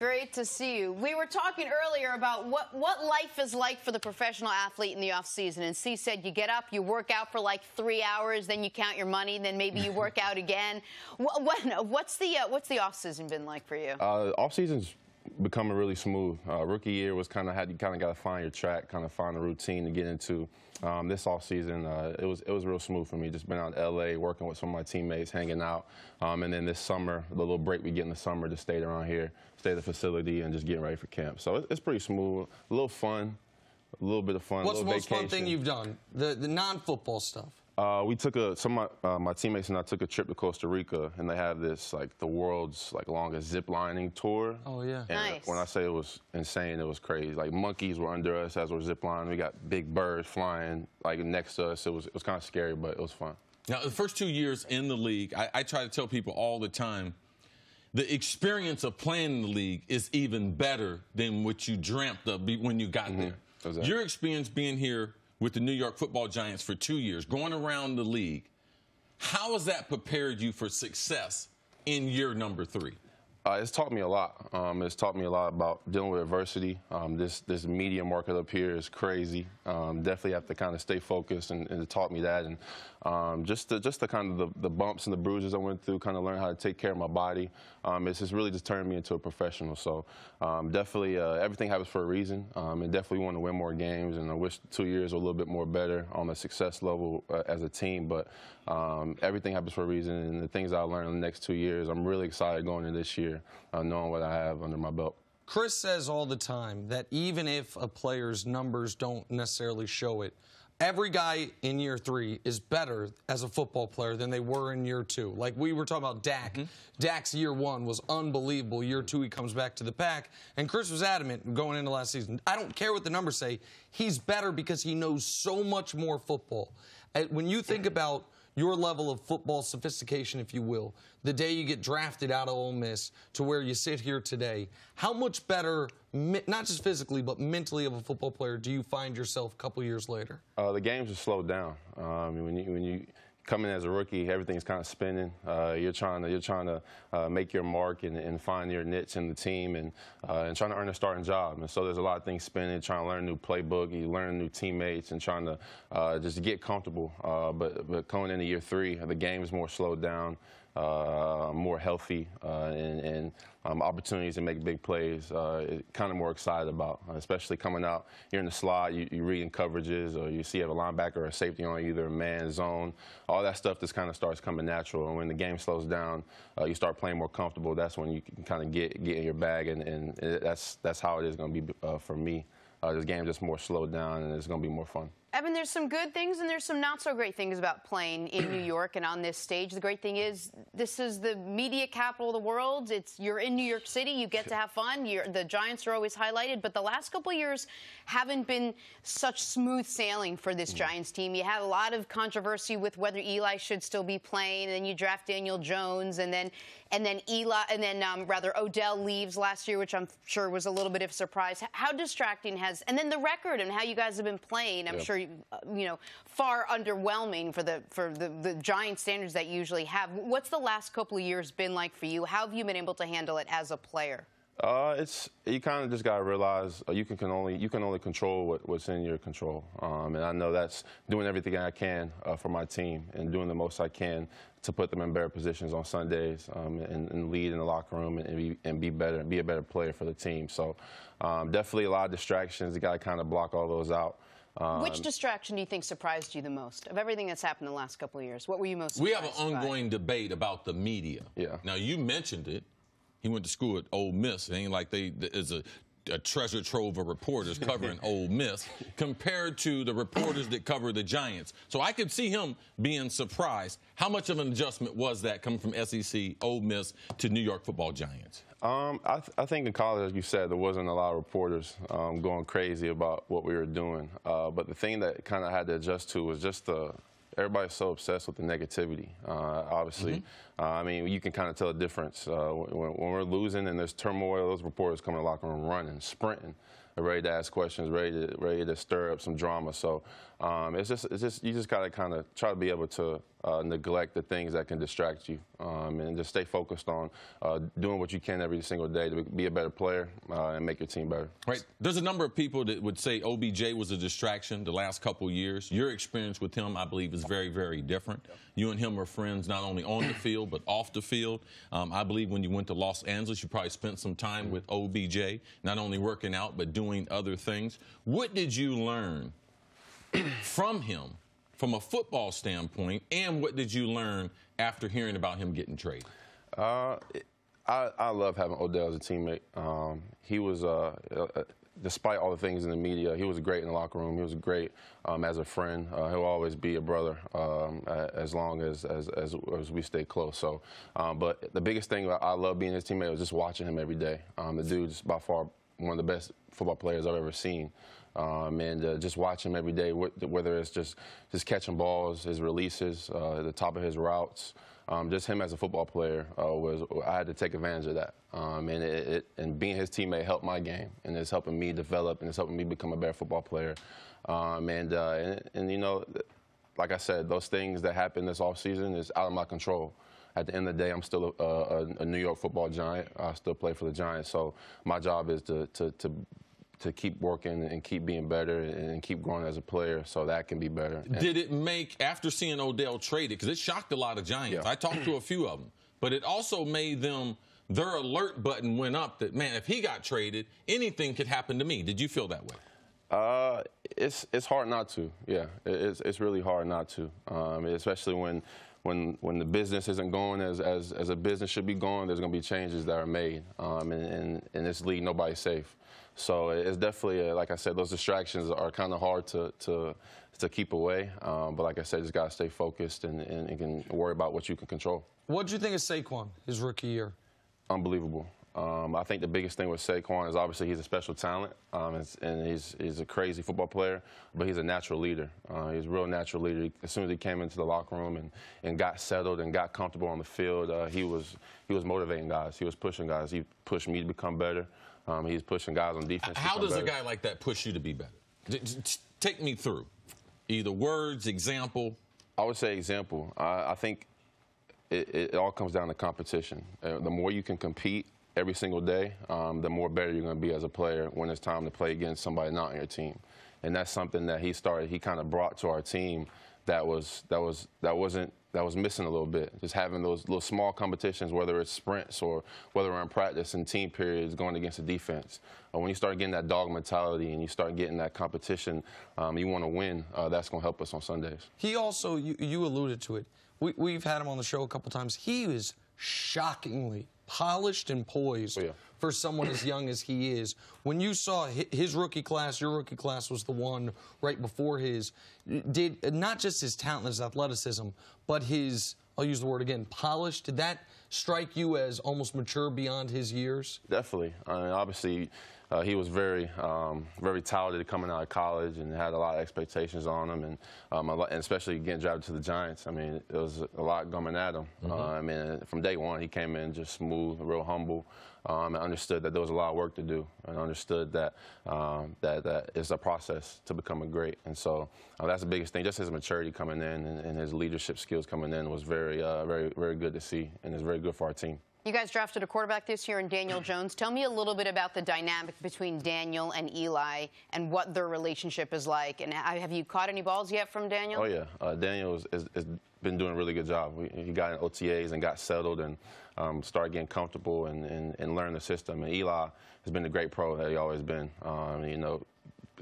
Great to see you. We were talking earlier about what, what life is like for the professional athlete in the off season. And C said you get up, you work out for like three hours, then you count your money, then maybe you work out again. What, what, what's the uh, what's the off season been like for you? Uh, off season's becoming really smooth. Uh, rookie year was kind of had you kind of got to find your track, kind of find a routine to get into. Um, this off season, uh, it was it was real smooth for me. Just been out in LA, working with some of my teammates, hanging out, um, and then this summer, the little break we get in the summer, just stayed around here, stay at the facility, and just getting ready for camp. So it's, it's pretty smooth, a little fun, a little bit of fun. What's the most vacation. fun thing you've done? The the non-football stuff. Uh, we took a some of my, uh, my, teammates and I took a trip to Costa Rica, and they have this like the world's like longest zip lining tour. Oh yeah, and nice. When I say it was insane, it was crazy. Like monkeys were under us as we're zip lining. We got big birds flying like next to us. It was it was kind of scary, but it was fun. Now the first two years in the league, I, I try to tell people all the time. The experience of playing in the league is even better than what you dreamt of when you got mm -hmm. there. Exactly. Your experience being here with the New York football giants for two years, going around the league. How has that prepared you for success in year number three? Uh, it's taught me a lot. Um, it's taught me a lot about dealing with adversity. Um, this this media market up here is crazy. Um, definitely have to kind of stay focused, and, and, it taught me that. And um, just the, just the kind of the, the, bumps and the bruises I went through, kind of learn how to take care of my body. Um, it's just really just turned me into a professional. So um, definitely uh, everything happens for a reason, and definitely want to win more games. And I wish two years were a little bit more better on the success level uh, as a team. But everything happens for a reason, and the things I learned in the next two years, I'm really excited going into this year uh, knowing what I have under my belt. Cris says all the time that even if a player's numbers don't necessarily show it, every guy in year three is better as a football player than they were in year two. Like we were talking about Dak. Mm -hmm. Dak's year one was unbelievable. Year two, he comes back to the pack. And Cris was adamant going into last season. I don't care what the numbers say. He's better because he knows so much more football. When you think about your level of football sophistication, if you will, the day you get drafted out of Ole Miss to where you sit here today, how much better, not just physically, but mentally of a football player do you find yourself a couple years later? Uh, the game's have slowed down. Um, when you, when you coming as a rookie, everything's kind of spinning. Uh, you're trying to you're trying to uh, make your mark and, and, find your niche in the team and uh, and trying to earn a starting job. And so there's a lot of things spinning. Trying to learn a new playbook, you learn new teammates, and trying to uh, just get comfortable. Uh, but but coming into year three, the game is more slowed down uh, more healthy uh, and, and um, opportunities to make big plays, uh, kind of more excited about, especially coming out. You're in the slot, you, you reading coverages, or you see have a linebacker or a safety on either a man zone. All that stuff just kind of starts coming natural. And when the game slows down, uh, you start playing more comfortable. That's when you can kind of get get in your bag, and, and that's that's how it is going to be uh, for me. Uh, this game just more slowed down, and it's going to be more fun. Evan, there's some good things and there's some not so great things about playing in New York and on this stage. The great thing is this is the media capital of the world. It's you're in New York City. You get to have fun. You're, the Giants are always highlighted, but the last couple years haven't been such smooth sailing for this mm. Giants team. You had a lot of controversy with whether Eli should still be playing, and then you draft Daniel Jones, and then and then Eli, and then um, rather Odell leaves last year, which I'm sure was a little bit of a surprise. How distracting has and then the record and how you guys have been playing. I'm sure you, uh, you know far underwhelming for the for the, the Giant standards that you usually have. What's the last couple of years been like for you? How have you been able to handle it as a player? Uh, it's you kind of just gotta realize uh, you can, can, only you can only control what, what's in your control, um, and I know that's doing everything I can uh, for my team and doing the most I can to put them in better positions on Sundays um, and, and, lead in the locker room and be, and be better and be a better player for the team. So um, definitely a lot of distractions. You got to kind of block all those out. Um, Which distraction do you think surprised you the most of everything that's happened in the last couple of years? What were you most? We have an ongoing by? debate about the media. Yeah. Now you mentioned it. He went to school at Ole Miss. It ain't like they is a a treasure trove of reporters covering Ole Miss compared to the reporters that cover the Giants. So I could see him being surprised. How much of an adjustment was that coming from SEC, Ole Miss to New York Football Giants? Um, I, th I, think in college, as you said, there wasn't a lot of reporters um, going crazy about what we were doing. Uh, but the thing that kind of had to adjust to was just the everybody's so obsessed with the negativity. Uh, obviously, mm -hmm. uh, I mean, you can kind of tell a difference uh, when, when, we're losing and there's turmoil. Those reporters come in the locker room running, sprinting. ready to ask questions, ready to ready to stir up some drama. So um, it's just it's just you just gotta kind of try to be able to uh, neglect the things that can distract you, um, and just stay focused on uh, doing what you can every single day to be a better player uh, and make your team better. Right. There's a number of people that would say OBJ was a distraction the last couple years. Your experience with him, I believe, is very very different. You and him are friends not only on the field but off the field. Um, I believe when you went to Los Angeles, you probably spent some time with OBJ, not only working out but doing other things. What did you learn from him from a football standpoint, and what did you learn after hearing about him getting traded? Uh, I, I, love having Odell as a teammate. Um, he was, uh, uh, despite all the things in the media, he was great in the locker room. He was great um, as a friend. Uh, he'll always be a brother um, as long as, as, as, as, we stay close. So, um, but the biggest thing I love being his teammate was just watching him every day. Um, the dude's by far one of the best football players I've ever seen. Um, and uh, just watch him every day, whether it's just just catching balls, his releases, uh, the top of his routes. Um, just him as a football player uh, was I had to take advantage of that, um, and it, it, and being his teammate helped my game, and it's helping me develop, and it's helping me become a better football player. Um, and, uh, and, and you know, like I said, those things that happen this off season is out of my control at the end of the day, I'm still a, a, a, New York football giant. I still play for the Giants. So my job is to, to, to to keep working and keep being better and keep growing as a player so that can be better. Did it make, after seeing Odell traded, because it shocked a lot of Giants, yeah. I talked to a few of them, but it also made them, their alert button went up that, man, if he got traded, anything could happen to me. Did you feel that way? Uh, it's it's hard not to. Yeah, it's it's really hard not to, um, especially when when when the business isn't going as, as, as a business should be going, there's going to be changes that are made. Um, and, and in this league, nobody's safe. So it's definitely, a, like I said, those distractions are kind of hard to, to, to keep away. Um, but like I said, just got to stay focused and, and, and can worry about what you can control. What do you think of Saquon, his rookie year? Unbelievable. Um, I think the biggest thing with Saquon is obviously he's a special talent, um, and he's, he's a crazy football player, but he's a natural leader. Uh, he's a real natural leader. As soon as he came into the locker room and, and got settled and got comfortable on the field, uh, he was he was motivating guys. He was pushing guys. He pushed me to become better. Um, he's pushing guys on defense. How does better. a guy like that push you to be better? Take me through either words, example. I would say example. I, I think it, it, all comes down to competition. Uh, the more you can compete every single day, um, the more better you're going to be as a player when it's time to play against somebody not on your team. And that's something that he started. He kind of brought to our team that was that was that wasn't that was missing a little bit. Just having those little small competitions, whether it's sprints or whether we're in practice and team periods going against the defense. Uh, when you start getting that dog mentality and you start getting that competition, um, you want to win. Uh, that's going to help us on Sundays. He also, you, you alluded to it. We, we've had him on the show a couple times. He is shockingly polished and poised. Oh, yeah for someone as young as he is. When you saw his rookie class, your rookie class was the one right before his. Did not just his talent, his athleticism, but his I'll use the word again, polished. Did that strike you as almost mature beyond his years? Definitely. I mean, obviously, uh, he was very, um, very talented coming out of college and had a lot of expectations on him, and, um, lot, and especially getting drafted to the Giants. I mean, it was a lot coming at him. Mm-hmm. Uh, I mean, from day one, he came in just smooth, real humble um, and understood that there was a lot of work to do, and understood that um, that that it's a process to become a great. And so uh, that's the biggest thing. Just his maturity coming in and, and his leadership skills coming in was very, uh, very, very good to see, and it's very good for our team. You guys drafted a quarterback this year in Daniel Jones. Tell me a little bit about the dynamic between Daniel and Eli and what their relationship is like. And have you caught any balls yet from Daniel? Oh, yeah. Uh, Daniel has been doing a really good job. We, he got in OTAs and got settled and um, started getting comfortable and, and, and learn the system. And Eli has been a great pro that he always been. Um, you know,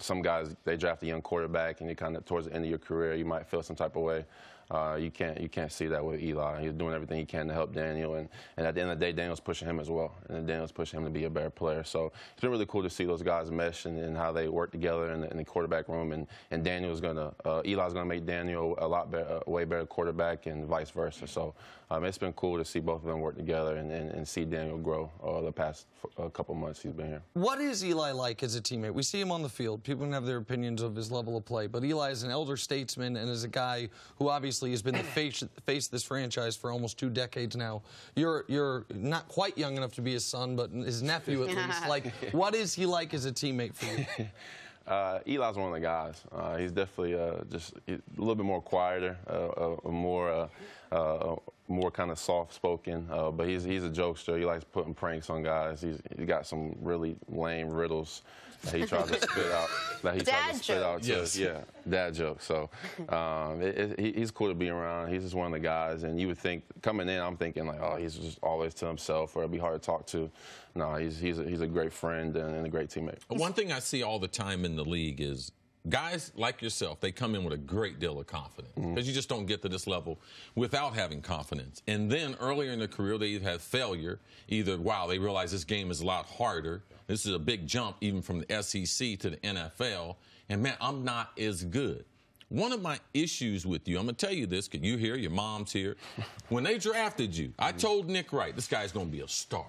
some guys, they draft a young quarterback and you kind of, towards the end of your career, you might feel some type of way. Uh, you can't you can't see that with Eli. He's doing everything he can to help Daniel, and, and at the end of the day, Daniel's pushing him as well, and Daniel's pushing him to be a better player. So it's been really cool to see those guys mesh and, and how they work together in the, in the, quarterback room. And, and Daniel's gonna uh, Eli's gonna make Daniel a lot better, a way better quarterback, and vice versa. So um, it's been cool to see both of them work together and, and, and see Daniel grow uh, the past a couple months he's been here. What is Eli like as a teammate? We see him on the field. People can have their opinions of his level of play, but Eli is an elder statesman and is a guy who obviously obviously has been the face, face of this franchise for almost two decades now. You're you're not quite young enough to be his son, but his nephew at least. Like, what is he like as a teammate for you? Uh, Eli's one of the guys. Uh, he's definitely uh, just a little bit more quieter, uh, uh, more uh, more kind of soft spoken. but he's he's a jokester. He likes putting pranks on guys. He's he got some really lame riddles that he tries to spit out. That he dad tries to spit out. To, yes. Yeah, dad joke. So um, it, it, he's cool to be around. He's just one of the guys. And you would think coming in, I'm thinking like, oh, he's just always to himself, or it'd be hard to talk to. No, he's he's a, he's a great friend and, and a great teammate. One thing I see all the time in the league is guys like yourself, they come in with a great deal of confidence because mm-hmm. you just don't get to this level without having confidence. And then earlier in their career, they either have failure, either, wow, they realize this game is a lot harder. This is a big jump even from the SEC to the NFL. And man, I'm not as good. One of my issues with you, I'm going to tell you this because you're here, your mom's here. When they drafted you, I told Nick Wright, this guy's going to be a star.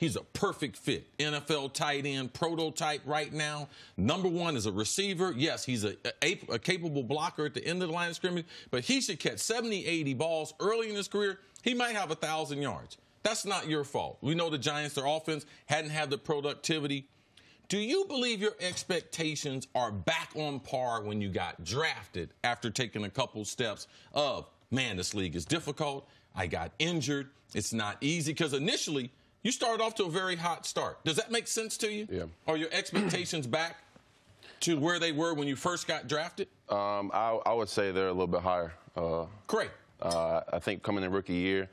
He's a perfect fit. NFL tight end, prototype right now. Number one is a receiver. Yes, he's a, a, a, capable blocker at the end of the line of scrimmage, but he should catch 70, 80 balls early in his career. He might have a 1,000 yards. That's not your fault. We know the Giants, their offense hadn't had the productivity. Do you believe your expectations are back on par when you got drafted after taking a couple steps of, man, this league is difficult. I got injured. It's not easy because initially you started off to a very hot start. Does that make sense to you? Yeah. Are your expectations back to where they were when you first got drafted? Um, I, I, would say they're a little bit higher. Uh, Great. Uh, I think coming in rookie year,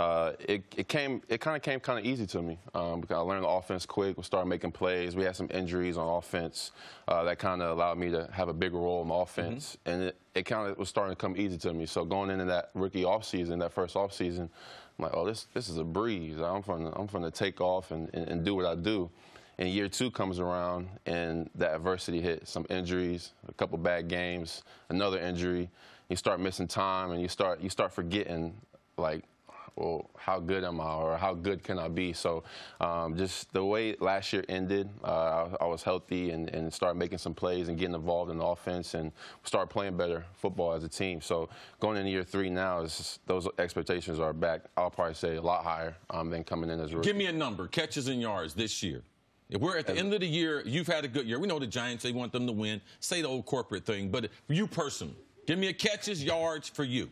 uh, it, it, came it kind of came kind of easy to me um, because I learned the offense quick. We started making plays. We had some injuries on offense uh, that kind of allowed me to have a bigger role in the offense, mm-hmm. and it, it kind of was starting to come easy to me. So going into that rookie offseason, that first offseason, I'm like, oh, this this is a breeze. I'm from I'm from to take off and, and, and do what I do. And year two comes around, and that adversity hit. Some injuries, a couple bad games, another injury. You start missing time, and you start you start forgetting like well, how good am I or how good can I be? So um, just the way last year ended, uh, I, I, was healthy and, and, started making some plays and getting involved in the offense and start playing better football as a team. So going into year three now, just, those expectations are back. I'll probably say a lot higher um, than coming in as a rookie. Give me a number, catches and yards this year. If we're at the end of the year, you've had a good year. We know the Giants, they want them to win. Say the old corporate thing, but you personally, give me a catches, yards for you.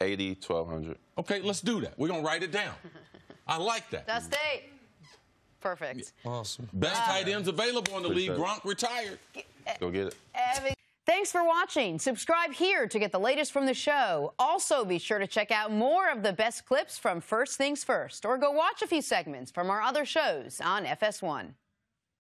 80, 1200. Okay, let's do that. We're going to write it down. I like that. That's state. Perfect. Awesome. Best uh, tight ends available in the league. Gronk retired. Go get it. Thanks for watching. Subscribe here to get the latest from the show. Also, be sure to check out more of the best clips from First Things First, or go watch a few segments from our other shows on FS1.